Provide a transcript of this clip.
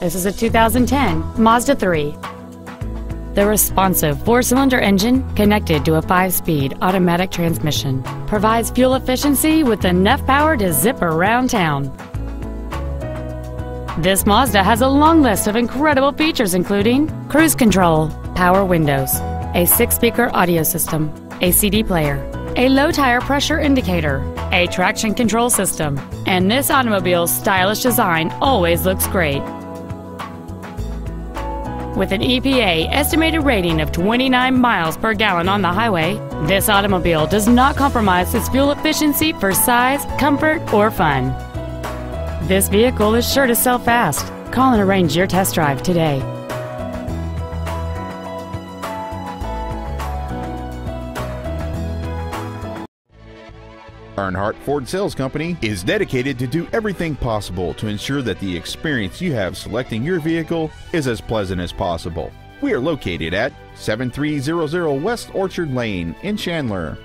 This is a 2010 Mazda 3. The responsive four-cylinder engine, connected to a five-speed automatic transmission, provides fuel efficiency with enough power to zip around town. This Mazda has a long list of incredible features including cruise control, power windows, a six-speaker audio system, a CD player, a low tire pressure indicator, a traction control system, and this automobile's stylish design always looks great. With an EPA estimated rating of 29 miles per gallon on the highway, this automobile does not compromise its fuel efficiency for size, comfort, or fun. This vehicle is sure to sell fast. Call and arrange your test drive today. Earnhardt Ford Sales Company is dedicated to do everything possible to ensure that the experience you have selecting your vehicle is as pleasant as possible. We are located at 7300 West Orchid Lane in Chandler.